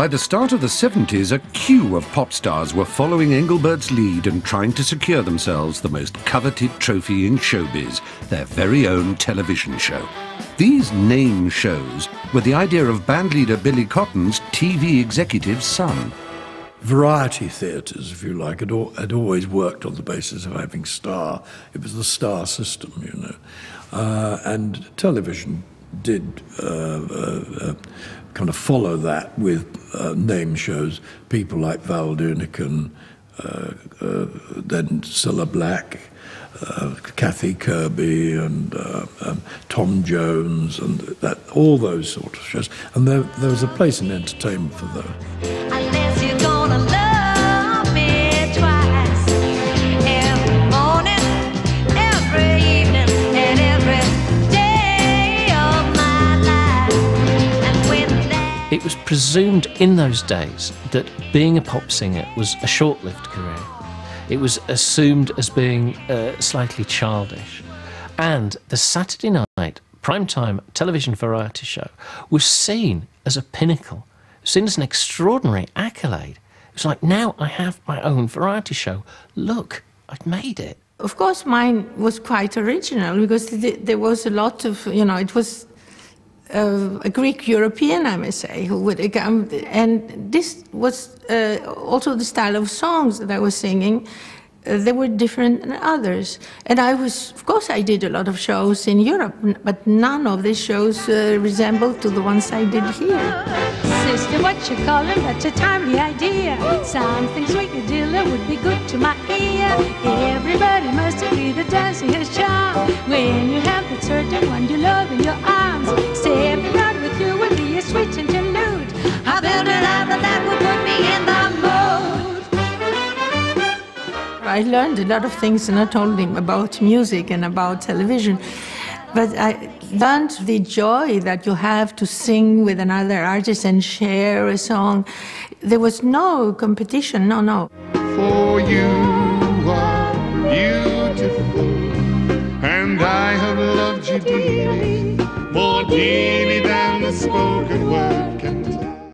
By the start of the 70s, a queue of pop stars were following Engelbert's lead and trying to secure themselves the most coveted trophy in showbiz, their very own television show. These name shows were the idea of bandleader Billy Cotton's TV executive son. Variety theatres, if you like, had, al- had always worked on the basis of having star. It was the star system, you know. Uh, and television did uh, uh, uh, kind of follow that with uh, name shows. People like Val Doonican, uh, then Cilla Black, Kathy Kirby, and um, Tom Jones, and that all those sort of shows. And there, there was a place in entertainment for those. It was presumed in those days that being a pop singer was a short lived career. It was assumed as being uh, slightly childish. And the Saturday night primetime television variety show was seen as a pinnacle, seen as an extraordinary accolade. It was like, now I have my own variety show. Look, I've made it. Of course, mine was quite original because th- there was a lot of, you know, it was uh, a Greek European, I may say, who would come, and this was uh, also the style of songs that I was singing. Uh, they were different than others, and I was, of course, I did a lot of shows in Europe, but none of these shows uh, resembled to the ones I did here. Sister, what you calling? That's a timely idea. Something sweet and dilla would be good to my ear. Everybody must agree that dancing is charm. When you have that certain one you love in your arms, I learned a lot of things and not only about music and about television, but I learned the joy that you have to sing with another artist and share a song. There was no competition, no, no. For you are beautiful, and I have loved you dearly, more dearly than the spoken word.